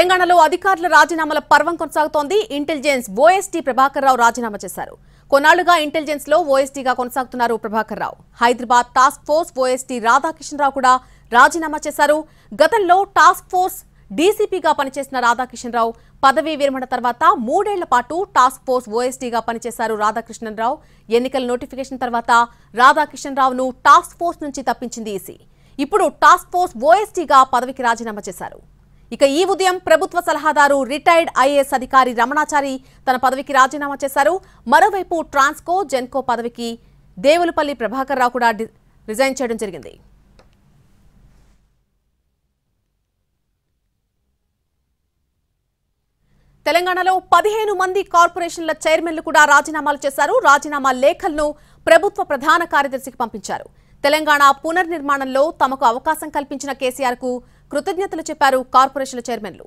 తెలంగాణలో అధికారుల రాజీనామాల పర్వం కొనసాగుతోంది. ఇంటెలిజెన్స్ ఓఎస్టీ ప్రభాకర్ రావు రాజీనామా చేశారు. కొన్నాళ్ళుగా ఇంటెలిజెన్స్లో ఓఎస్టీగా కొనసాగుతున్నారు Prabhakar Rao. Hyderabad task force OSD Radhakishan Rao కూడా రాజీనామా చేశారు. గతంలో టాస్క్ ఫోర్స్ డీసీపీగా పనిచేసిన రాధాకిషన్ రావు పదవీ విరమణ తర్వాత మూడేళ్ళ పాటు టాస్క్ ఫోర్స్ ఓఎస్టీగా పనిచేశారు రాధాకృష్ణన్ రావు ఎన్నికల నోటిఫికేషన్ తర్వాత రాధాకిషన్ రావును టాస్క్ ఫోర్స్ నుంచి తప్పించింది ఈసీ ఇప్పుడు టాస్క్ ఫోర్స్ ఓఎస్టీగా పదవికి రాజీనామా చేశారు. ఇక ఈ ఉదయం ప్రభుత్వ సలహాదారు రిటైర్డ్ ఐఏఎస్ అధికారి రమణాచారి తన పదవికి రాజీనామా చేశారు. మరోవైపు ట్రాన్స్కో జెన్కో పదవికి దేవులపల్లి ప్రభాకర్ రావు కూడా రిజైన్ చేయడం జరిగింది. తెలంగాణలో పదిహేను మంది కార్పొరేషన్ల చైర్మన్లు కూడా రాజీనామాలు చేశారు. రాజీనామా లేఖలను ప్రభుత్వ ప్రధాన కార్యదర్శికి పంపించారు. తెలంగాణ పునర్నిర్మాణంలో తమకు అవకాశం కల్పించిన కేసీఆర్కు కృతజ్ఞతలు చెప్పారు కార్పొరేషన్ల చైర్మన్లు.